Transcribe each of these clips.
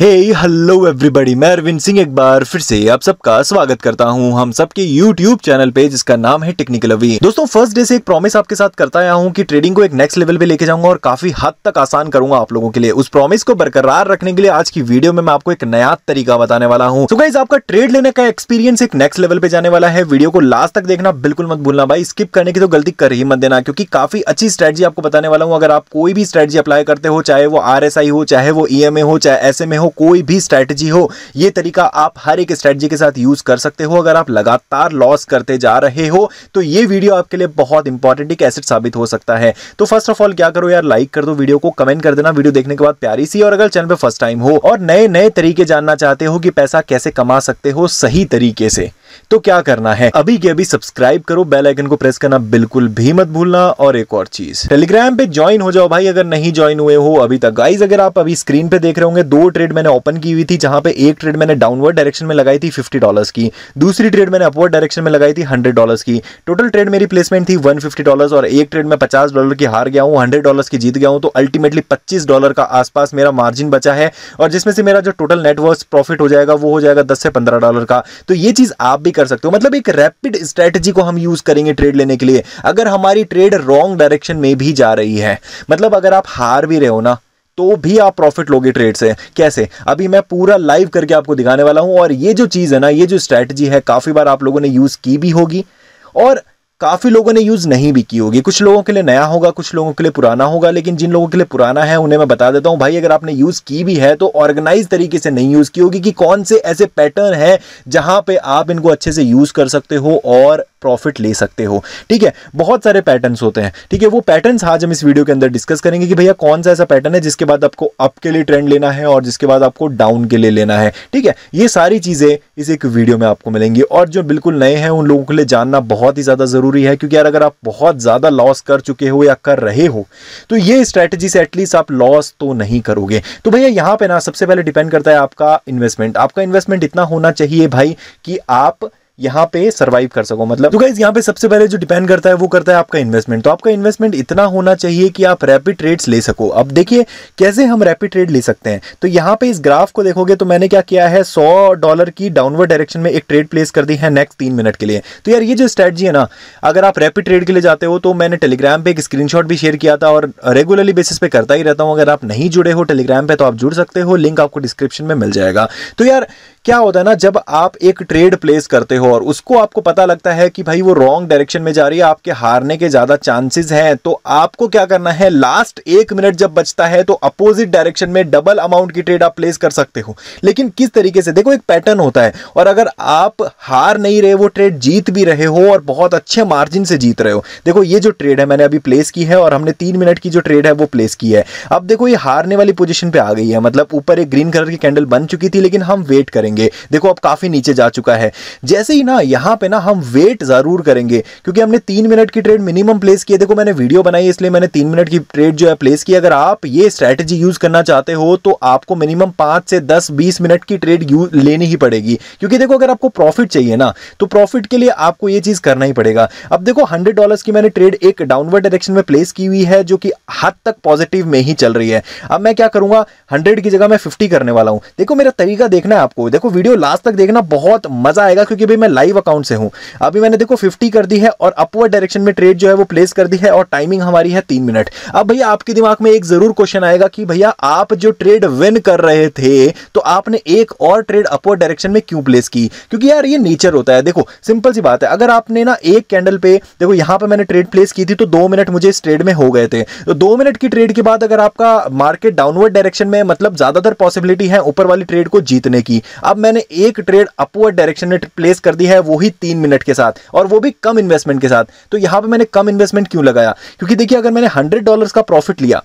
हे hello everybody मैं अरविंद सिंह एक बार फिर से आप सबका स्वागत करता हूँ हम सबके यूट्यूब चैनल पे, जिसका नाम है टेक्निकल अवी दोस्तों फ़र्स्ट डे से एक प्रॉमिस आपके साथ करता आया हूँ कि ट्रेडिंग को एक नेक्स्ट लेवल पे लेके जाऊँगा और काफ़ी हद तक आसान करूँगा आप लोगों के लिए। उस प्रॉमिस को बरकरार रखने के लिए आज की वीडियो में मैं आपको एक नया तरीका बताने वाला हूँ। तो गाइज़ आपका ट्रेड लेने का एक्सपीरियंस एक नेक्स्ट लेवल पे जाने वाला है। वीडियो को लास्ट तक देखना, बिल्कुल मत भूलना भाई। स्किप करने की तो गलती कर ही मत देना, क्योंकि काफ़ी अच्छी स्ट्रेटजी आपको बताने वाला हूँ। अगर आप कोई भी स्ट्रेटजी अप्लाई करते हो, चाहे वो आर हो, चाहे वो ई हो, चाहे एस हो कोई भी स्ट्रेटजी हो, ये तरीका आप हर एक स्ट्रैटेजी के साथ यूज़ कर सकते हो। अगर आप लगातार लॉस करते जा रहे हो तो ये वीडियो आपके लिए बहुत इंपॉर्टेंट एक एसेट साबित हो सकता है। तो फ़र्स्ट ऑफ़ ऑल क्या करो यार लाइक कर दो वीडियो को कमेंट कर देना। वीडियो देखने के बाद प्यारी सी, और अगर चैनल पर फ़र्स्ट टाइम हो, और नए नए तरीके जानना चाहते हो कि पैसा कैसे कमा सकते हो सही तरीके से। तो क्या करना है? अभी के अभी सब्सक्राइब करो बेल आइकन को प्रेस करना बिल्कुल भी मत भूलना और एक और चीज़ टेलीग्राम पे ज्वाइन हो जाओ भाई, अगर नहीं ज्वाइन हुए हो अभी तक। गाइज़ अगर आप अभी स्क्रीन पे देख रहे होंगे, दो ट्रेड मैंने ओपन की हुई थी, जहाँ पे एक ट्रेड मैंने डाउनवर्ड डायरेक्शन में लगाई थी फिफ्टी डॉलर की। दूसरी ट्रेड मैंने अपवर्ड डायरेक्शन में लगाई थी हंड्रेड डॉलर की। टोटल ट्रेड मेरी प्लेसमेंट थी वन डॉलर और एक ट्रेड में पचास डॉलर की हार गया हूँ हंड्रेड डॉलर की जीत गया हूँ तो अल्टीमेटली पच्चीस डॉलर का आसपास मेरा मार्जिन बचा है। और जिसमें से मेरा जो टोटल नेटवर्क प्रॉफिट हो जाएगा, वो हो जाएगा दस से पंद्रह डॉलर का। तो ये चीज़ आप भी कर सकते हो। मतलब एक रैपिड स्ट्रेटजी को हम यूज़ करेंगे ट्रेड लेने के लिए। अगर हमारी ट्रेड रॉन्ग डायरेक्शन में भी जा रही है मतलब अगर आप हार भी रहे हो ना तो भी आप प्रॉफिट लोगे ट्रेड से। कैसे? अभी मैं पूरा लाइव करके आपको दिखाने वाला हूँ और ये जो चीज़ है ना, ये जो स्ट्रेटजी है, काफ़ी बार आप लोगों ने यूज़ की भी होगी। और काफ़ी लोगों ने यूज़ नहीं भी की होगी। कुछ लोगों के लिए नया होगा, कुछ लोगों के लिए पुराना होगा, लेकिन जिन लोगों के लिए पुराना है, उन्हें मैं बता देता हूँ, भाई, अगर आपने यूज़ की भी है तो ऑर्गेनाइज तरीके से नहीं यूज़ की होगी कि कौन से ऐसे पैटर्न है जहाँ पे आप इनको अच्छे से यूज़ कर सकते हो और प्रॉफिट ले सकते हो। ठीक है? बहुत सारे पैटर्न्स होते हैं। ठीक है? वो पैटर्न्स आज हम इस वीडियो के अंदर डिस्कस करेंगे कि भैया कौन सा ऐसा पैटर्न है जिसके बाद आपको अप के लिए ट्रेंड लेना है और जिसके बाद आपको डाउन के लिए लेना है। ठीक है? ये सारी चीज़ें इस एक वीडियो में आपको मिलेंगी और जो बिल्कुल नए हैं, उन लोगों के लिए जानना बहुत ही ज़्यादा ज़रूरी है, क्योंकि यार अगर आप बहुत ज़्यादा लॉस कर चुके हो या कर रहे हो तो ये स्ट्रेटेजी से एटलीस्ट आप लॉस तो नहीं करोगे। तो भैया, यहाँ पे ना सबसे पहले डिपेंड करता है आपका इन्वेस्टमेंट आपका इन्वेस्टमेंट इतना होना चाहिए भाई कि आप यहाँ पे सरवाइव कर सको। मतलब तो गाइज़ यहाँ पे सबसे पहले जो डिपेंड करता है, वो करता है आपका इन्वेस्टमेंट तो आपका इन्वेस्टमेंट इतना होना चाहिए कि आप रैपिड ट्रेड्स ले सको। अब देखिए, कैसे हम रैपिड ट्रेड ले सकते हैं? तो यहाँ पे इस ग्राफ को देखोगे तो मैंने क्या किया है, सौ डॉलर की डाउनवर्ड डायरेक्शन में एक ट्रेड प्लेस कर दी है नेक्स्ट तीन मिनट के लिए। तो यार, ये जो स्ट्रेटजी है ना, अगर आप रैपिड ट्रेड के लिए जाते हो तो मैंने टेलीग्राम पे एक स्क्रीन भी शेयर किया था और रेगुलरली बेसिस पे करता ही रहता हूँ। अगर आप नहीं जुड़े हो टेलीग्राम पे तो आप जुड़ सकते हो। लिंक आपको डिस्क्रिप्शन में मिल जाएगा। तो यार क्या होता है ना, जब आप एक ट्रेड प्लेस करते हो और उसको आपको पता लगता है कि भाई वो रॉन्ग डायरेक्शन में जा रही है, आपके हारने के ज़्यादा चांसेस हैं तो आपको क्या करना है लास्ट एक मिनट जब बचता है तो अपोजिट डायरेक्शन में डबल अमाउंट की ट्रेड आप प्लेस कर सकते हो। लेकिन किस तरीके से? देखो, एक पैटर्न होता है और अगर आप हार नहीं रहे, वो ट्रेड जीत भी रहे हो और बहुत अच्छे मार्जिन से जीत रहे हो। देखो, ये जो ट्रेड है, मैंने अभी प्लेस की है और हमने तीन मिनट की जो ट्रेड है, वो प्लेस की है। अब देखो, ये हारने वाली पोजिशन पे आ गई है। मतलब ऊपर एक ग्रीन कलर की कैंडल बन चुकी थी, लेकिन हम वेट करेंगे। करेंगे। देखो, अब काफ़ी नीचे जा चुका है। जैसे ही ना, यहाँ पे ना हम वेट ज़रूर करेंगे, क्योंकि हमने तीन मिनट की ट्रेड मिनिमम प्लेस की देखो, मैंने वीडियो बनाई इसलिए मैंने तीन मिनट की ट्रेड जो है प्लेस की अगर आप ये स्ट्रेटेजी यूज़ करना चाहते हो तो आपको मिनिमम पाँच से दस, बीस मिनट की ट्रेड लेनी ही पड़ेगी। क्योंकि देखो, अगर आपको प्रॉफिट चाहिए ना तो प्रॉफिट के लिए आपको ये चीज़ करना ही पड़ेगा। अब देखो हंड्रेड डॉलर की मैंने ट्रेड एक डाउनवर्ड डायरेक्शन में प्लेस की हुई है, जो कि हद तक पॉजिटिव में ही चल रही है। अब मैं क्या करूँगा? हंड्रेड की जगह मैं फिफ्टी करने वाला हूँ। देखो, मेरा तरीका देखना है आपको। वीडियो लास्ट तक देखना बहुत मज़ा आएगा क्योंकि भाई मैं लाइव अकाउंट से हूँ। अभी मैंने देखो 50 कर दी है और अपवर्ड डायरेक्शन में ट्रेड जो है वो प्लेस कर दी है और टाइमिंग हमारी है तीन मिनट अब भैया, आपके दिमाग में एक ज़रूर क्वेश्चन आएगा कि भैया, आप जो ट्रेड विन कर रहे थे तो आपने एक और ट्रेड अपवर्ड डायरेक्शन में क्यों प्लेस की? क्योंकि यार, ये नेचर होता है। देखो सिंपल सी बात है। अगर आपने ना एक कैंडल पे, देखो, यहाँ पर मैंने ट्रेड प्लेस की थी तो दो मिनट मुझे इस ट्रेड में हो गए थे। तो दो मिनट की ट्रेड के बाद अगर आपका मार्केट डाउनवर्ड डायरेक्शन में मतलब ज़्यादातर पॉसिबिलिटी है ऊपर वाली ट्रेड को जीतने की। अब मैंने एक ट्रेड अपवर्ड डायरेक्शन में प्लेस कर दी है, वो ही तीन मिनट के साथ, और वो भी कम इन्वेस्टमेंट के साथ। तो यहाँ पर मैंने कम इन्वेस्टमेंट क्यों लगाया? क्योंकि देखिए, अगर मैंने हंड्रेड डॉलर का प्रॉफिट लिया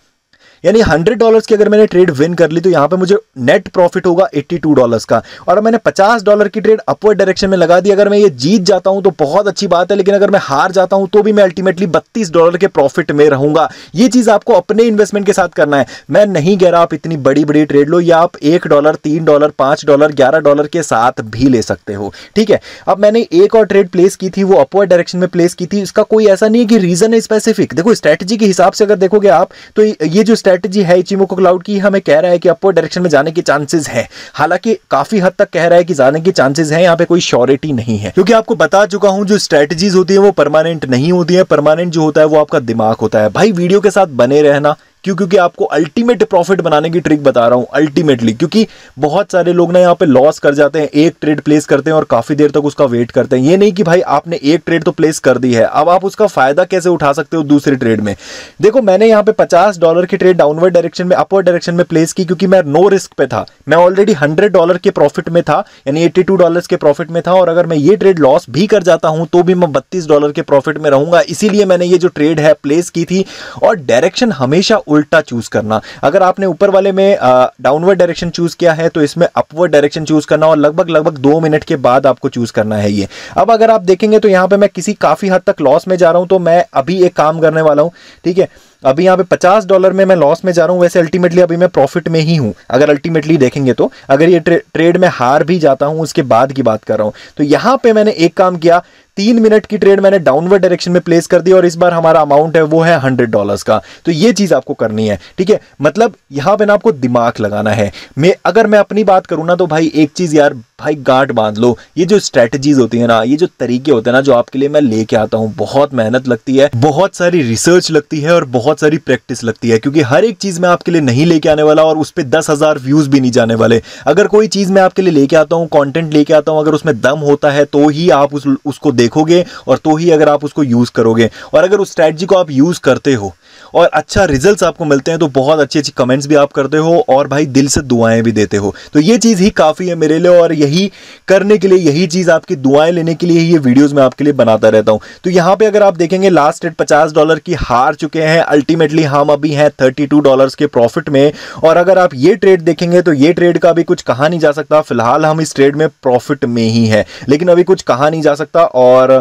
यानी हंड्रेड डॉलर्स की अगर मैंने ट्रेड विन कर ली तो यहाँ पे मुझे नेट प्रॉफिट होगा एट्टी टू डॉलर्स का। और मैंने पचास डॉलर की ट्रेड अपवर्ड डायरेक्शन में लगा दी। अगर मैं ये जीत जाता हूँ तो बहुत अच्छी बात है, लेकिन अगर मैं हार जाता हूँ तो भी मैं अल्टीमेटली बत्तीस डॉलर के प्रॉफिट में रहूँगा। ये चीज़ आपको अपने इन्वेस्टमेंट के साथ करना है। मैं नहीं कह रहा आप इतनी बड़ी बड़ी ट्रेड लो, या आप एक डॉलर तीन डॉलर पाँच डॉलर ग्यारह डॉलर के साथ भी ले सकते हो। ठीक है? अब मैंने एक और ट्रेड प्लेस की थी, वो अपवर्ड डायरेक्शन में प्लेस की थी। इसका कोई ऐसा नहीं है कि रीजन है स्पेसिफिक देखो स्ट्रेटेजी के हिसाब से अगर देखोगे आप तो ये जो स्ट्रेटेजी है चिमोको क्लाउड की। हमें कह रहा है कि अपवर्ड डायरेक्शन में जाने के चांसेस हैं। हालाँकि काफ़ी हद तक कह रहा है कि जाने के चांसेस हैं, यहाँ पे कोई श्योरिटी नहीं है। क्योंकि आपको बता चुका हूँ, जो स्ट्रेटेजीज होती है, वो परमानेंट नहीं होती है। परमानेंट जो होता है, वो आपका दिमाग होता है। भाई, वीडियो के साथ बने रहना क्यों? क्योंकि आपको अल्टीमेट प्रॉफिट बनाने की ट्रिक बता रहा हूँ अल्टीमेटली क्योंकि बहुत सारे लोग ना यहाँ पे लॉस कर जाते हैं, एक ट्रेड प्लेस करते हैं और काफ़ी देर तक उसका वेट करते हैं। ये नहीं कि भाई आपने एक ट्रेड तो प्लेस कर दी है। अब आप उसका फ़ायदा कैसे उठा सकते हो दूसरे ट्रेड में? देखो, मैंने यहाँ पे पचास डॉलर की ट्रेड डाउनवर्ड डायरेक्शन में अपवर्ड डायरेक्शन में प्लेस की क्योंकि मैं नो रिस्क पे था। मैं ऑलरेडी हंड्रेड डॉलर के प्रॉफिट में था, यानी एट्टी टू डॉलर के प्रॉफिट में था और अगर मैं ये ट्रेड लॉस भी कर जाता हूँ तो भी मैं बत्तीस डॉलर के प्रॉफिट में रहूँगा। इसीलिए मैंने ये जो ट्रेड है प्लेस की थी और डायरेक्शन हमेशा उल्टा चूज़ करना। अगर आपने ऊपर वाले में डाउनवर्ड डायरेक्शन चूज़ किया है तो इसमें अपवर्ड डायरेक्शन चूज़ करना और लगभग लगभग दो मिनट के बाद आपको चूज़ करना है ये। अब अगर आप देखेंगे तो यहाँ पे मैं किसी काफ़ी हद तक लॉस में जा रहा हूँ तो मैं अभी एक काम करने वाला हूँ ठीक है? अभी यहाँ पे पचास डॉलर में मैं लॉस में जा रहा हूँ वैसे अल्टीमेटली अभी मैं प्रॉफिट में ही हूँ अगर अल्टीमेटली देखेंगे तो। अगर ये ट्रे, ट्रेड में हार भी जाता हूँ उसके बाद की बात कर रहा हूँ। तो यहाँ पे मैंने एक काम किया तीन मिनट की ट्रेड मैंने डाउनवर्ड डायरेक्शन में प्लेस कर दी और इस बार हमारा अमाउंट है वो है हंड्रेड डॉलर्स का। तो ये चीज़ आपको करनी है ठीक है? मतलब यहाँ पे ना आपको दिमाग लगाना है। मैं अगर मैं अपनी बात करूँ ना तो भाई एक चीज़ यार भाई गांठ बाँध लो। ये जो स्ट्रेटजीज होती है ना ये जो तरीके होते हैं ना जो आपके लिए मैं लेके आता हूँ बहुत मेहनत लगती है बहुत सारी रिसर्च लगती है और बहुत सारी प्रैक्टिस लगती है क्योंकि हर एक चीज़ मैं आपके लिए नहीं लेके आने वाला और उस पर दस हज़ार व्यूज़ भी नहीं जाने वाले। अगर कोई चीज़ मैं आपके लिए लेके आता हूँ कॉन्टेंट लेके आता हूँ अगर उसमें दम होता है तो ही आप उस, उसको देखोगे और तो ही अगर आप उसको यूज़ करोगे। और अगर उस स्ट्रैटी को आप यूज़ करते हो और अच्छा रिजल्ट्स आपको मिलते हैं तो बहुत अच्छी अच्छी कमेंट्स भी आप करते हो और भाई दिल से दुआएँ भी देते हो। तो ये चीज़ ही काफ़ी है मेरे लिए और यही करने के लिए, यही चीज़ आपकी दुआएँ लेने के लिए ये वीडियोस मैं आपके लिए बनाता रहता हूँ। तो यहाँ पर अगर आप देखेंगे लास्ट रेट पचास डॉलर की हार चुके हैं। अल्टीमेटली हम अभी हैं थर्टी टू डॉलर के प्रॉफिट में। और अगर आप ये ट्रेड देखेंगे तो ये ट्रेड का भी कुछ कहा नहीं जा सकता। फ़िलहाल हम इस ट्रेड में प्रॉफिट में ही है। लेकिन अभी कुछ कहा नहीं जा सकता और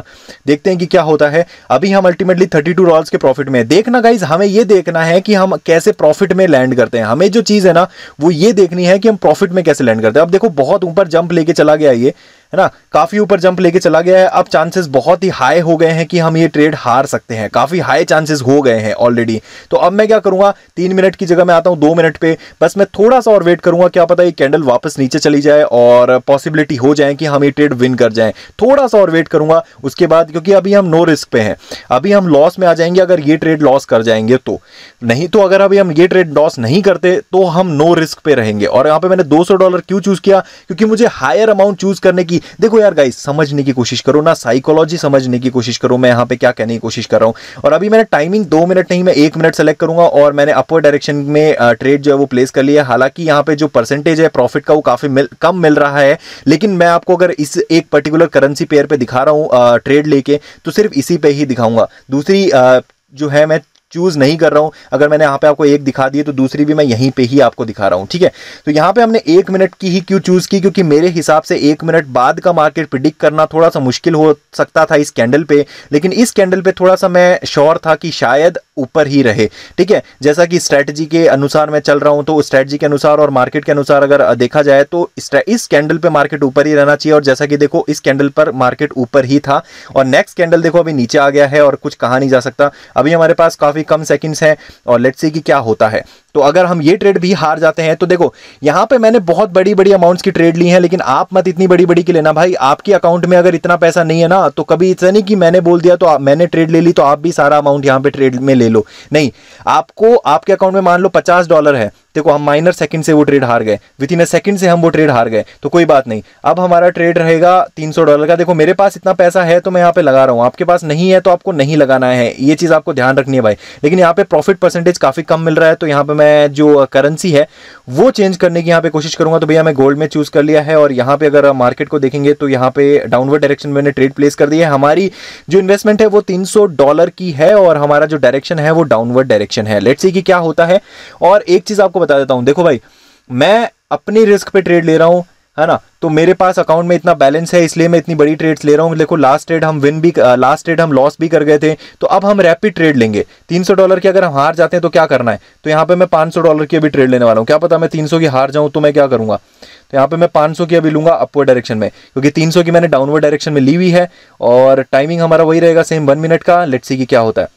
देखते हैं कि क्या होता है। अभी हम अल्टीमेटली थर्टी टू डॉलर के प्रॉफिट में देखना गाइज़ हमें ये देखना है कि हम कैसे प्रॉफिट में लैंड करते हैं। हमें जो चीज़ है ना, वो ये देखनी है कि हम प्रॉफिट में कैसे लैंड करते हैं। अब देखो, बहुत ऊपर जंप लेके चला गया ये। है ना? काफ़ी ऊपर जंप लेके चला गया है। अब चांसेस बहुत ही हाई हो गए हैं कि हम ये ट्रेड हार सकते हैं। काफ़ी हाई चांसेस हो गए हैं ऑलरेडी तो अब मैं क्या करूँगा? तीन मिनट की जगह मैं आता हूँ, दो मिनट पे। बस मैं थोड़ा सा और वेट करूँगा, क्या पता ये कैंडल वापस नीचे चली जाए और पॉसिबिलिटी हो जाए कि हम ये ट्रेड विन कर जाए। थोड़ा सा और वेट करूँगा, उसके बाद क्योंकि अभी हम नो रिस्क पे हैं। अभी हम लॉस में आ जाएँगे अगर ये ट्रेड लॉस कर जाएँगे तो। नहीं तो अगर अभी हम ये ट्रेड लॉस नहीं करते तो हम नो रिस्क पे रहेंगे। और यहाँ पे मैंने 200 डॉलर क्यों चूज़ किया? क्योंकि मुझे हायर अमाउंट चूज़ करने की देखो यार गाइस समझने की कोशिश करो ना साइकोलॉजी समझने की कोशिश करो मैं यहाँ पे क्या कहने की कोशिश कर रहा हूँ। और अभी मैंने टाइमिंग दो मिनट नहीं मैं एक मिनट सेलेक्ट करूँगा और मैंने अपवर्ड डायरेक्शन में ट्रेड जो है वो प्लेस कर लिया हालाँकि यहाँ पे जो परसेंटेज है प्रॉफिट का वो काफ़ी मिल, कम मिल रहा है लेकिन मैं आपको अगर इस एक पर्टिकुलर करेंसी पेयर पे दिखा रहा हूँ ट्रेड लेके तो सिर्फ़ इसी पे ही दिखाऊँगा। दूसरी जो है मैं चूज़ नहीं कर रहा हूँ। अगर मैंने यहाँ पे आपको एक दिखा दी तो दूसरी भी मैं यहीं पे ही आपको दिखा रहा हूँ, ठीक है? तो यहाँ पे हमने एक मिनट की ही क्यों चूज़ की? क्योंकि मेरे हिसाब से एक मिनट बाद का मार्केट प्रिडिक्ट करना थोड़ा सा मुश्किल हो सकता था इस कैंडल पे, लेकिन इस कैंडल पे थोड़ा सा मैं श्योर था कि शायद ऊपर ही रहे, ठीक है? जैसा कि स्ट्रैटेजी के अनुसार मैं चल रहा हूँ तो स्ट्रैटेजी के अनुसार और मार्केट के अनुसार अगर देखा जाए तो इस कैंडल पे मार्केट ऊपर ही रहना चाहिए, और जैसा कि देखो, इस कैंडल पर मार्केट ऊपर ही था, और नेक्स्ट कैंडल देखो, अभी नीचे आ गया है और कुछ कहा नहीं जा सकता। अभी हमारे पास काफ़ी कम सेकंड्स हैं और लेट्स सी कि क्या होता है। तो अगर हम ये ट्रेड भी हार जाते हैं तो देखो, यहाँ पे मैंने बहुत बड़ी बड़ी अमाउंट्स की ट्रेड ली है, लेकिन आप मत इतनी बड़ी बड़ी की लेना भाई। आपके अकाउंट में अगर इतना पैसा नहीं है ना तो कभी इतना नहीं कि मैंने बोल दिया तो मैंने ट्रेड ले ली तो आप भी सारा अमाउंट यहाँ पे ट्रेड में ले लो। नहीं, आपको, आपके अकाउंट में मान लो पचास डॉलर है देखो, हम माइनर सेकंड से वो ट्रेड हार गए। विद इन अ सेकंड से हम वो ट्रेड हार गए। तो कोई बात नहीं। अब हमारा ट्रेड रहेगा 300 डॉलर का। देखो, मेरे पास इतना पैसा है तो मैं यहाँ पे लगा रहा हूँ। आपके पास नहीं है तो आपको नहीं लगाना है। ये चीज़ आपको ध्यान रखनी है भाई। लेकिन यहाँ पे प्रॉफिट परसेंटेज काफ़ी कम मिल रहा है तो यहाँ पे मैं जो करेंसी है, वो चेंज करने की यहाँ पे कोशिश करूँगा। तो भैया, मैं गोल्ड में चूज़ कर लिया है और यहाँ पे अगर मार्केट को देखेंगे तो यहाँ पे डाउनवर्ड डायरेक्शन मैंने ट्रेड प्लेस कर दिया है। हमारी जो इन्वेस्टमेंट है वो तीन सौ डॉलर की है और हमारा जो डायरेक्शन है वो डाउनवर्ड डायरेक्शन है। लेट्स सी कि क्या होता है। और एक चीज़ आपको बता देता हूँ। देखो भाई, मैं अपनी रिस्क पे ट्रेड ले रहा हूँ, है ना? तो मेरे पास अकाउंट में इतना बैलेंस है, इसलिए मैं इतनी बड़ी ट्रेड्स ले रहा हूँ। देखो लास्ट ट्रेड हम विन भी लास्ट ट्रेड हम लॉस भी कर गए थे तो अब हम रैपिड ट्रेड लेंगे। 300 डॉलर की अगर हम हार जाते हैं तो क्या करना है? तो यहाँ पे मैं 500 डॉलर की अभी ट्रेड लेने वाला हूँ। क्या पता मैं 300 की हार जाऊँ तो मैं क्या करूँगा? तो यहाँ पे मैं 500 की अभी लूँगा अपवर्ड डायरेक्शन में, क्योंकि 300 की मैंने डाउनवर्ड डायरेक्शन में ली हुई है, और टाइमिंग हमारा वही रहेगा सेम वन मिनट का। लेट्स की क्या होता है।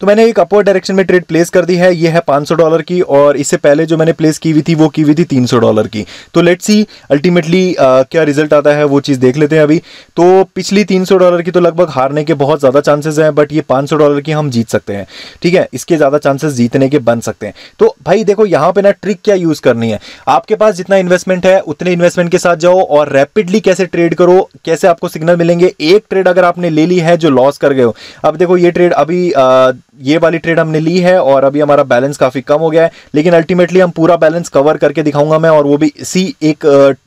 तो मैंने एक अपवर्ड डायरेक्शन में ट्रेड प्लेस कर दी है ये है 500 डॉलर की और इससे पहले जो मैंने प्लेस की हुई थी वो की हुई थी 300 डॉलर की। तो लेट्स सी अल्टीमेटली क्या रिज़ल्ट आता है वो चीज़ देख लेते हैं अभी। तो पिछली 300 डॉलर की तो लगभग हारने के बहुत ज़्यादा चांसेस हैं बट ये 500 डॉलर की हम जीत सकते हैं। ठीक है? इसके ज़्यादा चांसेस जीतने के बन सकते हैं। तो भाई देखो यहाँ पे ना ट्रिक क्या यूज़ करनी है? आपके पास जितना इन्वेस्टमेंट है उतने इन्वेस्टमेंट के साथ जाओ और रैपिडली कैसे ट्रेड करो कैसे आपको सिग्नल मिलेंगे। एक ट्रेड अगर आपने ले ली है जो लॉस कर गए हो। अब देखो ये ट्रेड अभी आ, ये वाली ट्रेड हमने ली है और अभी हमारा बैलेंस काफ़ी कम हो गया है। लेकिन अल्टीमेटली हम पूरा बैलेंस कवर करके दिखाऊँगा मैं और वो भी इसी एक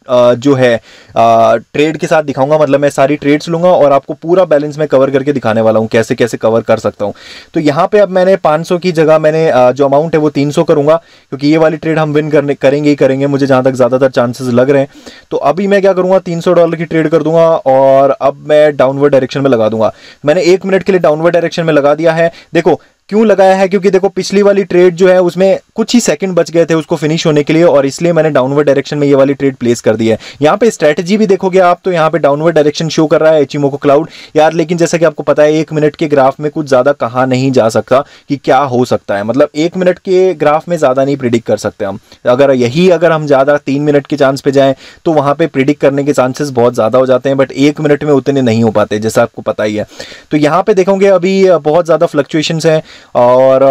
जो है ट्रेड के साथ दिखाऊँगा। मतलब मैं सारी ट्रेड्स लूँगा और आपको पूरा बैलेंस मैं कवर करके दिखाने वाला हूँ, कैसे कैसे कवर कर सकता हूँ। तो यहाँ पे अब मैंने 500 की जगह मैंने जो अमाउंट है वो 300 करूँगा, क्योंकि ये वाली ट्रेड हम विन करने, करेंगे ही करेंगे, मुझे जहाँ तक ज़्यादातर चांसेस लग रहे हैं। तो अभी मैं क्या करूँगा, तीन सौ डॉलर की ट्रेड कर दूँगा और अब मैं डाउनवर्ड डायरेक्शन में लगा दूँगा। मैंने एक मिनट के लिए डाउनवर्ड डायरेक्शन में लगा दिया है। देखो क्यों लगाया है? क्योंकि देखो, पिछली वाली ट्रेड जो है, उसमें कुछ ही सेकंड बच गए थे उसको फिनिश होने के लिए और इसलिए मैंने डाउनवर्ड डायरेक्शन में ये वाली ट्रेड प्लेस कर दी है। यहाँ पे स्ट्रेटेजी भी देखोगे आप तो यहाँ पे डाउनवर्ड डायरेक्शन शो कर रहा है एचीमो को क्लाउड यार, लेकिन जैसा कि आपको पता है, एक मिनट के ग्राफ में कुछ ज़्यादा कहा नहीं जा सकता कि क्या हो सकता है। मतलब एक मिनट के ग्राफ में ज़्यादा नहीं प्रिडिक्ट कर सकते हम। अगर यही अगर हम ज़्यादा तीन मिनट के चांस पे जाए तो वहाँ पे प्रिडिक्ट करने के चांसेस बहुत ज़्यादा हो जाते हैं बट एक मिनट में उतने नहीं हो पाते, जैसा आपको पता ही है। तो यहाँ पे देखोगे, अभी बहुत ज़्यादा फ्लक्चुएशन है। और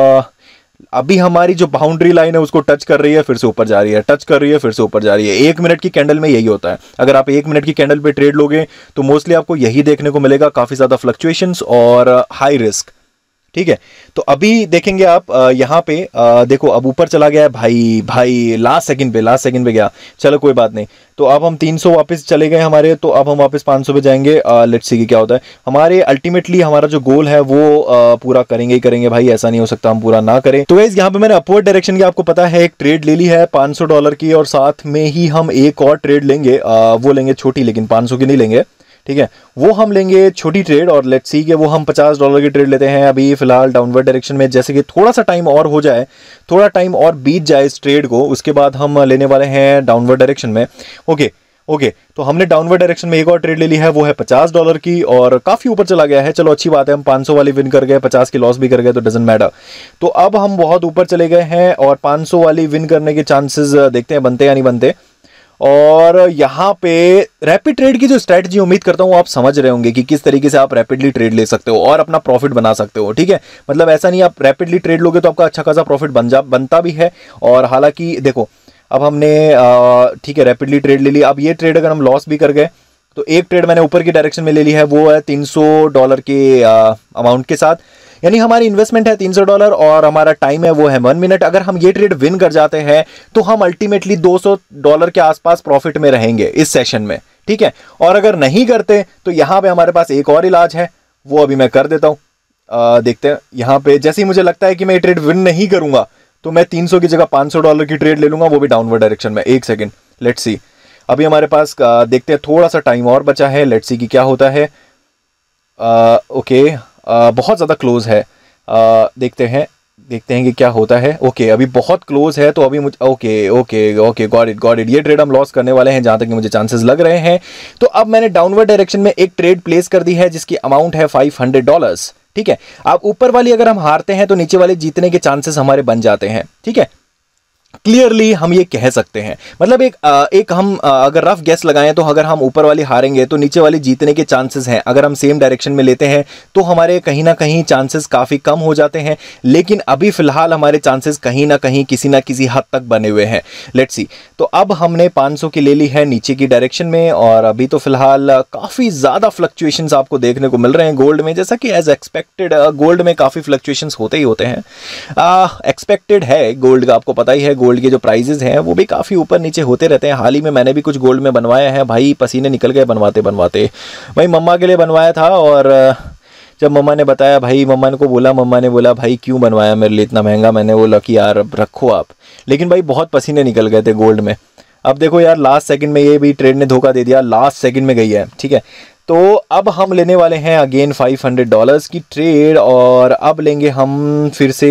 अभी हमारी जो बाउंड्री लाइन है उसको टच कर रही है, फिर से ऊपर जा रही है। टच कर रही है, फिर से ऊपर जा रही है। एक मिनट की कैंडल में यही होता है। अगर आप एक मिनट की कैंडल पे ट्रेड लोगे तो मोस्टली आपको यही देखने को मिलेगा, काफ़ी ज़्यादा फ्लक्चुएशंस और हाई रिस्क ठीक है? तो अभी देखेंगे आप यहाँ पे देखो अब ऊपर चला गया है भाई भाई लास्ट सेकंड पे लास्ट सेकंड पे गया। चलो कोई बात नहीं। तो अब हम 300 वापस चले गए हमारे तो अब हम वापस 500 पे जाएँगे। लेट्स सी क्या होता है। हमारे अल्टीमेटली हमारा जो गोल है वो आ, पूरा करेंगे ही करेंगे भाई ऐसा नहीं हो सकता हम पूरा ना करें। तो वैसे यहाँ पे मैंने अपवर्ड डायरेक्शन की आपको पता है एक ट्रेड ले ली है पाँच डॉलर की और साथ में ही हम एक और ट्रेड लेंगे आ, वो लेंगे छोटी लेकिन पाँच की नहीं लेंगे। ठीक है? वो हम लेंगे छोटी ट्रेड और लेट्स सी के वो हम 50 डॉलर की ट्रेड लेते हैं। अभी फ़िलहाल डाउनवर्ड डायरेक्शन में जैसे कि थोड़ा सा टाइम और हो जाए थोड़ा टाइम और बीत जाए इस ट्रेड को उसके बाद हम लेने वाले हैं डाउनवर्ड डायरेक्शन में। ओके ओके okay, तो हमने डाउनवर्ड डायरेक्शन में एक और ट्रेड ले ली है वो है पचास डॉलर की और काफ़ी ऊपर चला गया है। चलो अच्छी बात है हम 500 वाली विन कर गए 50 की लॉस भी कर गए तो डजेंट मैटर तो अब हम बहुत ऊपर चले गए हैं और 500 वाली विन करने के चांसेस देखते हैं बनते या नहीं बनते। और यहाँ पे रैपिड ट्रेड की जो स्ट्रैटेजी उम्मीद करता हूँ आप समझ रहे होंगे कि किस तरीके से आप रैपिडली ट्रेड ले सकते हो और अपना प्रॉफिट बना सकते हो, ठीक है? मतलब ऐसा नहीं, आप रैपिडली ट्रेड लोगे तो आपका अच्छा खासा प्रॉफिट बन जा, बनता भी है और हालाँकि देखो, अब हमने ठीक है रैपिडली ट्रेड ले लिया अब ये ट्रेड अगर हम लॉस भी कर गए तो एक ट्रेड मैंने ऊपर की डायरेक्शन में ले ली है, वो है 300 डॉलर के अमाउंट के साथ। यानी हमारी इन्वेस्टमेंट है 300 डॉलर और हमारा टाइम है वो है वन मिनट अगर हम ये ट्रेड विन कर जाते हैं तो हम अल्टीमेटली 200 डॉलर के आसपास प्रॉफिट में रहेंगे इस सेशन में, ठीक है? और अगर नहीं करते तो यहाँ पे हमारे पास एक और इलाज है, वो अभी मैं कर देता हूँ। देखते हैं, यहाँ पे जैसे ही मुझे लगता है कि मैं ये ट्रेड विन नहीं करूँगा तो मैं 300 की जगह 500 डॉलर की ट्रेड ले लूँगा, वो भी डाउनवर्ड डायरेक्शन में। एक सेकेंड लेट्स सी अभी हमारे पास देखते हैं, थोड़ा सा टाइम और बचा है लेट्स सी की क्या होता है। ओके बहुत ज़्यादा क्लोज है। आ, देखते हैं देखते हैं कि क्या होता है। ओके अभी बहुत क्लोज है तो अभी मुझे okay okay okay got it got it ये ट्रेड हम लॉस करने वाले हैं जहाँ तक कि मुझे चांसेस लग रहे हैं। तो अब मैंने डाउनवर्ड डायरेक्शन में एक ट्रेड प्लेस कर दी है जिसकी अमाउंट है फाइव हंड्रेड डॉलर्स ठीक है? अब ऊपर वाली अगर हम हारते हैं तो नीचे वाले जीतने के चांसेस हमारे बन जाते हैं। ठीक है? क्लियरली हम ये कह सकते हैं। मतलब एक एक हम अगर रफ गैस लगाएँ तो अगर हम ऊपर वाली हारेंगे तो नीचे वाली जीतने के चांसेस हैं। अगर हम सेम डायरेक्शन में लेते हैं तो हमारे कहीं ना कहीं चांसेस काफ़ी कम हो जाते हैं। लेकिन अभी फ़िलहाल हमारे चांसेस कहीं ना कहीं किसी ना किसी हद तक बने हुए हैं। लेट्स सी तो अब हमने 500 की ले ली है नीचे की डायरेक्शन में और अभी तो फ़िलहाल काफ़ी ज़्यादा फ्लक्चुएशन आपको देखने को मिल रहे हैं गोल्ड में। जैसा कि एज एक्सपेक्टेड गोल्ड में काफ़ी फ्लक्चुएशन होते ही होते हैं। एक्सपेक्टेड है गोल्ड का आपको पता ही है गोल्ड के जो प्राइजेज हैं, वो भी काफ़ी ऊपर नीचे होते रहते हैं। हाल ही में मैंने भी कुछ गोल्ड में बनवाया है, भाई पसीने निकल गए बनवाते बनवाते। भाई मम्मा के लिए बनवाया था और, जब मम्मा ने बताया, भाई मम्मा ने को बोला, मम्मा ने बोला, भाई क्यों बनवाया मेरे लिए इतना महँगा? मैंने बोला कि, यार रखो आप। लेकिन भाई बहुत पसीने निकल गए थे गोल्ड में। अब देखो यार लास्ट सेकंड में ये भी ट्रेड ने धोखा दे दिया लास्ट सेकंड में गई है, ठीक है? तो अब हम लेने वाले हैं अगेन 500 डॉलर्स की ट्रेड और अब लेंगे हम फिर से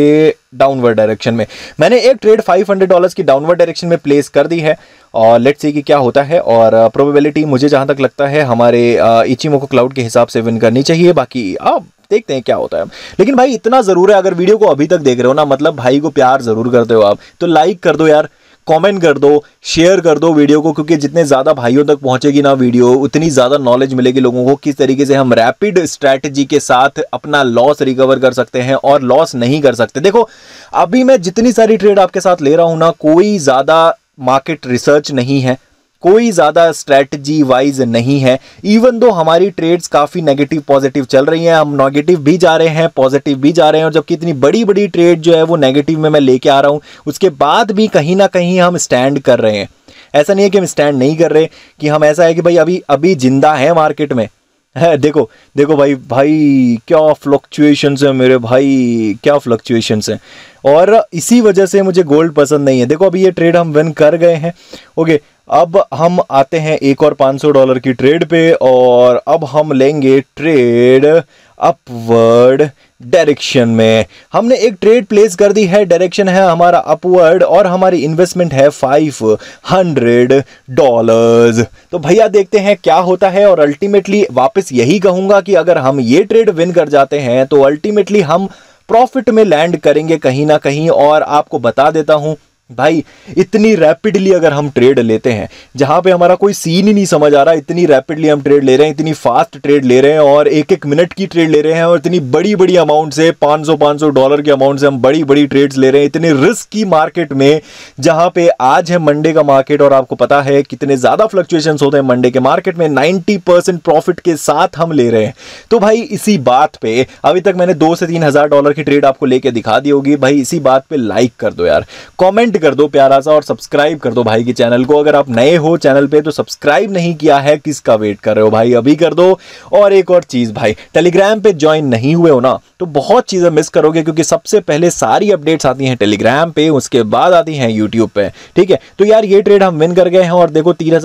डाउनवर्ड डायरेक्शन में। मैंने एक ट्रेड 500 डॉलर्स की डाउनवर्ड डायरेक्शन में प्लेस कर दी है और लेट्स सी कि क्या होता है और प्रोबेबिलिटी मुझे जहाँ तक लगता है हमारे इचिमो को क्लाउड के हिसाब से विन करनी चाहिए, बाकी अब देखते हैं क्या होता है। लेकिन भाई इतना ज़रूर है, अगर वीडियो को अभी तक देख रहे हो ना मतलब भाई को प्यार ज़रूर करते हो आप तो लाइक कर दो यार। कमेंट कर दो शेयर कर दो वीडियो को, क्योंकि जितने ज़्यादा भाइयों तक पहुंचेगी ना वीडियो उतनी ज़्यादा नॉलेज मिलेगी लोगों को, किस तरीके से हम रैपिड स्ट्रैटेजी के साथ अपना लॉस रिकवर कर सकते हैं और लॉस नहीं कर सकते। देखो, अभी मैं जितनी सारी ट्रेड आपके साथ ले रहा हूँ ना, कोई ज़्यादा मार्केट रिसर्च नहीं है। कोई ज़्यादा स्ट्रैटेजी वाइज नहीं है. इवन दो हमारी ट्रेड्स काफ़ी नेगेटिव पॉजिटिव चल रही हैं, हम नेगेटिव भी जा रहे हैं पॉजिटिव भी जा रहे हैं, और जबकि इतनी बड़ी बड़ी ट्रेड जो है वो नेगेटिव में मैं लेके आ रहा हूँ, उसके बाद भी कहीं ना कहीं हम स्टैंड कर रहे हैं. ऐसा नहीं है कि हम स्टैंड नहीं कर रहे, कि हम ऐसा है कि भाई अभी अभी ज़िंदा है मार्केट में. है, देखो देखो भाई भाई, क्या फ्लक्चुएशंस है मेरे भाई, क्या फ्लक्चुएशंस हैं. और इसी वजह से मुझे गोल्ड पसंद नहीं है. देखो, अभी ये ट्रेड हम विन कर गए हैं. ओके अब हम आते हैं एक और 500 डॉलर की ट्रेड पे और अब हम लेंगे ट्रेड अपवर्ड डायरेक्शन में। हमने एक ट्रेड प्लेस कर दी है, डायरेक्शन है हमारा अपवर्ड और हमारी इन्वेस्टमेंट है फाइव हंड्रेड डॉलर्स। तो भैया देखते हैं क्या होता है और अल्टीमेटली वापस यही कहूँगा कि अगर हम ये ट्रेड विन कर जाते हैं तो अल्टीमेटली हम प्रॉफिट में लैंड करेंगे कहीं ना कहीं और आपको बता देता हूँ भाई, इतनी रैपिडली अगर हम ट्रेड लेते हैं, जहाँ पे हमारा कोई सीन ही नहीं समझ आ रहा, इतनी रैपिडली हम ट्रेड ले रहे हैं, इतनी फास्ट ट्रेड ले रहे हैं और एक एक मिनट की ट्रेड ले रहे हैं और इतनी बड़ी बड़ी अमाउंट से 500 500 डॉलर के अमाउंट से हम बड़ी बड़ी ट्रेड्स ले रहे हैं, इतने रिस्क की मार्केट में, जहाँ पे आज है मंडे का मार्केट और आपको पता है कितने ज़्यादा फ्लक्चुएशन होते हैं मंडे के मार्केट में नाइनटी प्रॉफिट के साथ हम ले रहे हैं। तो भाई, इसी बात पे, अभी तक मैंने दो से तीन हज़ार डॉलर की ट्रेड आपको लेके दिखा दी होगी, भाई, इसी बात पर लाइक कर दो यार। कॉमेंट कर दो प्यारा सा और सब्सक्राइब कर दो भाई के चैनल को। अगर आप नए हो चैनल पे तो सब्सक्राइब नहीं किया है, किसका वेट कर रहे हो भाई? अभी कर दो। और एक और चीज़ भाई, टेलीग्राम पे ज्वाइन नहीं हुए हो ना तो बहुत चीज़ें मिस करोगे, क्योंकि सबसे पहले सारी अपडेट्स आती हैं टेलीग्राम पे, उसके बाद आती हैं यूट्यूब पे, ठीक है? तो यार ये ट्रेड हम विन कर गए हैं और देखो तीन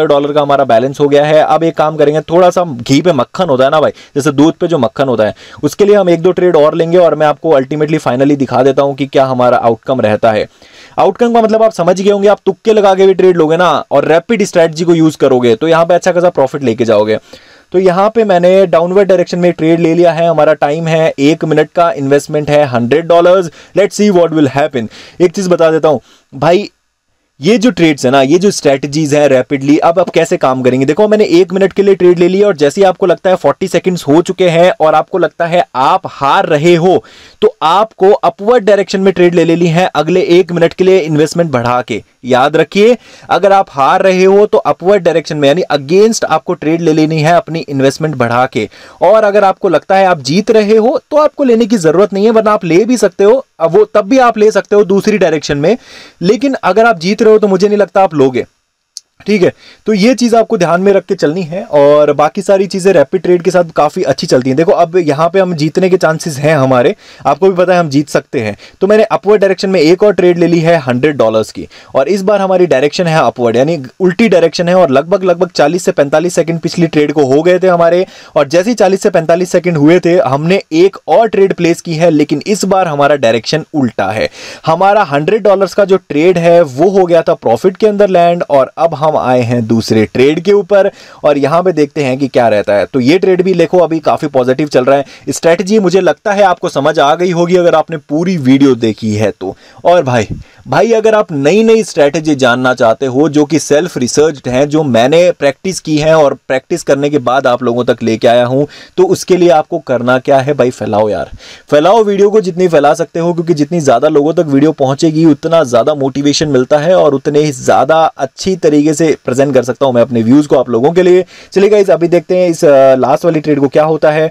डॉलर का हमारा बैलेंस हो गया है। अब एक काम करेंगे, थोड़ा सा घी पे मक्खन होता है ना भाई, जैसे दूध पे जो मक्खन होता है, उसके लिए हम एक दो ट्रेड और लेंगे और मैं आपको अल्टीमेटली फाइनली दिखा देता हूँ कि क्या हमारा आउटकम रहता है। आउटकम का मतलब आप समझ गए होंगे, आप तुक्के लगा के भी ट्रेड लोगे ना, और रैपिड स्ट्रेटजी को यूज़ करोगे तो यहाँ पे अच्छा खासा प्रॉफिट लेके जाओगे। तो यहाँ पे मैंने डाउनवर्ड डायरेक्शन में ट्रेड ले लिया है, हमारा टाइम है एक मिनट का इन्वेस्टमेंट है hundred dollar let see what will happen एक चीज़ बता देता हूँ, भाई ये जो ट्रेड्स है ना, ये जो स्ट्रेटजीज है रैपिडली अब आप कैसे काम करेंगे? देखो, मैंने एक मिनट के लिए ट्रेड ले लिया और जैसे आपको लगता है फोर्टी सेकंड्स हो चुके हैं और आपको लगता है आप हार रहे हो तो आपको अपवर्ड डायरेक्शन में ट्रेड ले लेनी है अगले एक मिनट के लिए इन्वेस्टमेंट बढ़ा के। याद रखिए, अगर आप हार रहे हो तो अपवर्ड डायरेक्शन में, यानी अगेंस्ट आपको ट्रेड ले लेनी है अपनी इन्वेस्टमेंट बढ़ा के। और अगर आपको लगता है आप जीत रहे हो तो आपको लेने की ज़रूरत नहीं है, वरना आप ले भी सकते हो वो तब भी आप ले सकते हो दूसरी डायरेक्शन में। लेकिन अगर आप जीत रहे हो तो मुझे नहीं लगता आप लोगे। ठीक है? तो ये चीज़ आपको ध्यान में रख के चलनी है और बाकी सारी चीज़ें रैपिड ट्रेड के साथ काफ़ी अच्छी चलती हैं। देखो, अब यहाँ पे हम जीतने के चांसेस हैं हमारे। आपको भी पता है हम जीत सकते हैं। तो मैंने अपवर्ड डायरेक्शन में एक और ट्रेड ले ली है हंड्रेड डॉलर्स की। और इस बार हमारी डायरेक्शन है अपवर्ड यानी उल्टी डायरेक्शन है और लगभग लगभग चालीस से पैंतालीस सेकंड पिछली ट्रेड को हो गए थे हमारे। और जैसे ही चालीस से पैंतालीस सेकंड हुए थे, हमने एक और ट्रेड प्लेस की है, लेकिन इस बार हमारा डायरेक्शन उल्टा है। हमारा हंड्रेड डॉलर्स का जो ट्रेड है, वो हो गया था प्रॉफिट के अंदर लैंड और अब हम आए हैं दूसरे ट्रेड के ऊपर और यहाँ पे देखते हैं कि क्या रहता है। तो ये ट्रेड भी देखो अभी काफ़ी पॉजिटिव चल रहा है। स्ट्रेटजी मुझे लगता है आपको समझ आ गई होगी अगर आपने पूरी वीडियो देखी है तो। और भाई भाई अगर आप नई नई स्ट्रेटजी जानना चाहते हो, जो कि सेल्फ रिसर्च है, जो मैंने प्रैक्टिस की है और प्रैक्टिस करने के बाद आप लोगों तक लेके आया हूँ तो उसके लिए आपको करना क्या है भाई? फैलाओ यार। फैलाओ वीडियो को जितनी फैला सकते हो, क्योंकि जितनी ज़्यादा लोगों तक वीडियो पहुंचेगी, उतना ज़्यादा मोटिवेशन मिलता है और उतने ही ज़्यादा अच्छी तरीके से प्रेजेंट कर सकता हूँ मैं अपने व्यूज़ को आप लोगों के लिए। चलिएगा इस अभी देखते हैं इस लास्ट वाली ट्रेड को क्या होता है।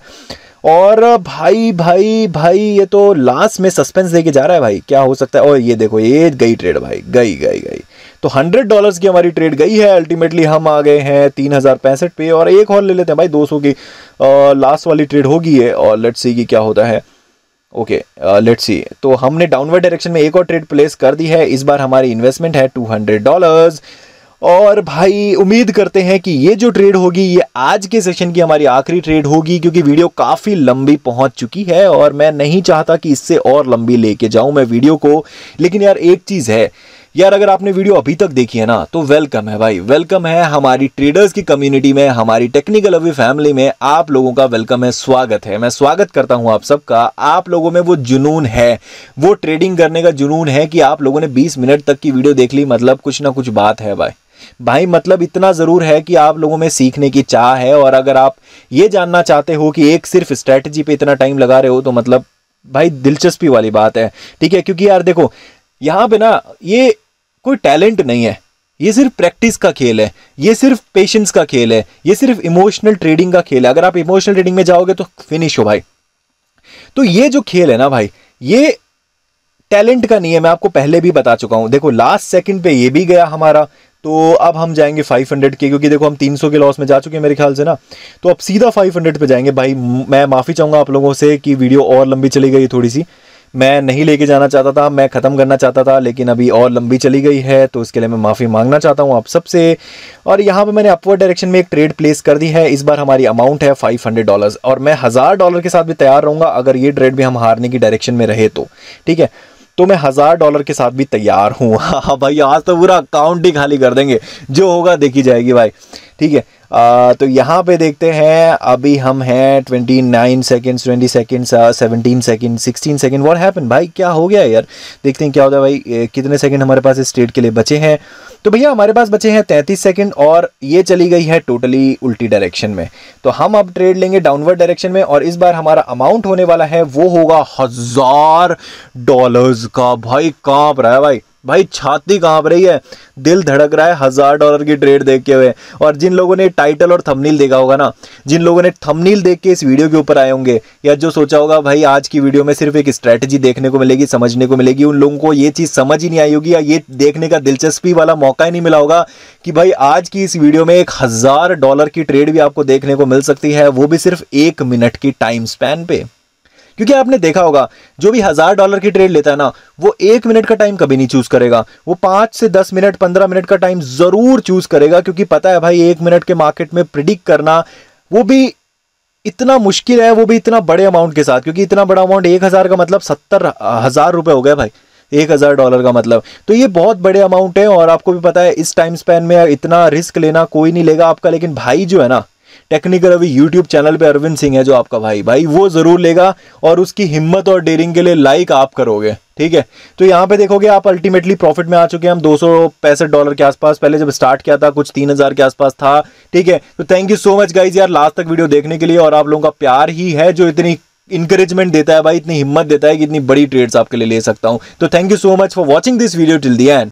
और भाई भाई भाई, ये तो लास्ट में सस्पेंस देके जा रहा है भाई। क्या हो सकता है? और ये देखो, ये गई ट्रेड भाई, गई गई गई। तो हंड्रेड डॉलर्स की हमारी ट्रेड गई है। अल्टीमेटली हम आ गए हैं तीन हज़ार पैंसठ पे और एक और ले लेते हैं भाई, दो सौ की लास्ट वाली ट्रेड होगी है और लेट्स सी की क्या होता है। ओके लेट्स सी तो हमने डाउनवर्ड डायरेक्शन में एक और ट्रेड प्लेस कर दी है। इस बार हमारी इन्वेस्टमेंट है टू हंड्रेड डॉलर्स और भाई, उम्मीद करते हैं कि ये जो ट्रेड होगी, ये आज के सेशन की हमारी आखिरी ट्रेड होगी, क्योंकि वीडियो काफ़ी लंबी पहुँच चुकी है और मैं नहीं चाहता कि इससे और लंबी लेके जाऊँ मैं वीडियो को। लेकिन यार, एक चीज़ है। यार, अगर आपने वीडियो अभी तक देखी है ना तो वेलकम है भाई। वेलकम है हमारी ट्रेडर्स की कम्युनिटी में, हमारी टेक्निकल अवी फैमिली में, आप लोगों का वेलकम है, स्वागत है। मैं स्वागत करता हूँ आप सबका। आप लोगों में वो जुनून है, वो ट्रेडिंग करने का जुनून है कि आप लोगों ने 20 मिनट तक की वीडियो देख ली मतलब कुछ ना कुछ बात है भाई। भाई मतलब इतना ज़रूर है कि आप लोगों में सीखने की चाह है और अगर आप ये जानना चाहते हो कि एक सिर्फ़ स्ट्रैटेजी पे इतना टाइम लगा रहे हो तो मतलब भाई, दिलचस्पी वाली बात है। ठीक है, क्योंकि यार देखो, यहाँ पे ना ये कोई टैलेंट नहीं है। ये सिर्फ़ प्रैक्टिस का खेल है। ये सिर्फ़ पेशेंस का खेल है। ये सिर्फ़ इमोशनल ट्रेडिंग का खेल है। अगर आप इमोशनल ट्रेडिंग में जाओगे तो फिनिश हो भाई। तो ये जो खेल है ना भाई, ये टैलेंट का नहीं है। मैं आपको पहले भी बता चुका हूँ। देखो लास्ट सेकंड पे ये भी गया हमारा। तो अब हम जाएँगे 500 के क्योंकि देखो हम 300 के लॉस में जा चुके हैं मेरे ख्याल से ना। तो अब सीधा 500 पे जाएँगे। भाई, मैं माफ़ी चाहूँगा आप लोगों से कि वीडियो और लंबी चली गई थोड़ी सी मैं नहीं लेके जाना चाहता था, मैं ख़त्म करना चाहता था, लेकिन अभी और लंबी चली गई है तो इसके लिए मैं माफ़ी मांगना चाहता हूँ आप सबसे। और यहाँ पे मैंने अपवर्ड डायरेक्शन में एक ट्रेड प्लेस कर दी है। इस बार हमारी अमाउंट है फाइव हंड्रेड डॉलर्स और मैं हज़ार डॉलर के साथ भी तैयार रहूँगा, अगर ये ट्रेड भी हम हारने की डायरेक्शन में रहे तो। ठीक है? तो मैं हज़ार डॉलर के साथ भी तैयार हूँ। हाँ भाई, आज तो पूरा अकाउंट ही खाली कर देंगे। जो होगा देखी जाएगी भाई। ठीक है तो यहाँ पे देखते हैं, अभी हम हैं twenty nine seconds twenty seconds seventeen second sixteen second what happen भाई, क्या हो गया यार? देखते हैं क्या होता है भाई कितने सेकेंड हमारे पास स्टेट के लिए बचे हैं? तो भैया, हमारे पास बचे हैं तैंतीस सेकेंड और ये चली गई है टोटली उल्टी डायरेक्शन में। तो हम अब ट्रेड लेंगे डाउनवर्ड डायरेक्शन में और इस बार हमारा अमाउंट होने वाला है, वो होगा हज़ार डॉलर्स का। भाई, काँप रहा है भाई। भाई छाती काँप रही है, दिल धड़क रहा है, हज़ार डॉलर की ट्रेड देख के हुए। और जिन लोगों ने टाइटल और थंबनेल देखा होगा ना, जिन लोगों ने थंबनेल देख के इस वीडियो के ऊपर आए होंगे, या जो सोचा होगा, भाई आज की वीडियो में सिर्फ़ एक स्ट्रैटेजी देखने को मिलेगी, समझने को मिलेगी, उन लोगों को ये चीज़ समझ ही नहीं आई होगी, या ये देखने का दिलचस्पी वाला मौका ही नहीं मिला होगा कि भाई आज की इस वीडियो में एक हज़ार डॉलर की ट्रेड भी आपको देखने को मिल सकती है, वो भी सिर्फ़ एक मिनट की टाइम स्पैन पे। क्योंकि आपने देखा होगा, जो भी हज़ार डॉलर की ट्रेड लेता है ना, वो एक मिनट का टाइम कभी नहीं चूज़ करेगा। वो पाँच से दस मिनट पंद्रह मिनट का टाइम ज़रूर चूज़ करेगा, क्योंकि पता है भाई, एक मिनट के मार्केट में प्रिडिक्ट करना, वो भी इतना मुश्किल है, वो भी इतना बड़े अमाउंट के साथ, क्योंकि इतना बड़ा अमाउंट एक हज़ार का मतलब सत्तर हज़ार रुपए हो गया भाई। एक हज़ार डॉलर का मतलब। तो ये बहुत बड़े अमाउंट है और आपको भी पता है, इस टाइम स्पैन में इतना रिस्क लेना कोई नहीं लेगा आपका, लेकिन भाई जो है ना टेक्निकल अभी यूट्यूब चैनल पे अरविंद सिंह है जो आपका भाई। भाई, वो ज़रूर लेगा और उसकी हिम्मत और डेरिंग के लिए लाइक आप करोगे, ठीक है? तो यहाँ पे देखोगे आप अल्टीमेटली प्रॉफिट में आ चुके हैं हम, दो सौ पैंसठ डॉलर के आसपास। पहले जब स्टार्ट किया था, कुछ तीन हज़ार के आसपास था, ठीक है? तो thank you so much guys यार लास्ट तक वीडियो देखने के लिए। और आप लोगों का प्यार ही है जो इतनी इंकरेजमेंट देता है भाई, इतनी हिम्मत देता है कि इतनी बड़ी ट्रेड्स आपके लिए ले सकता हूँ। तो thank you so much for watching this video till the end